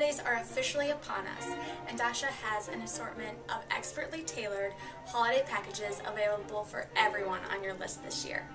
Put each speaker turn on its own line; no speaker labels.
holidays are officially upon us, and Dasha has an assortment of expertly tailored holiday packages available for everyone on your list this year.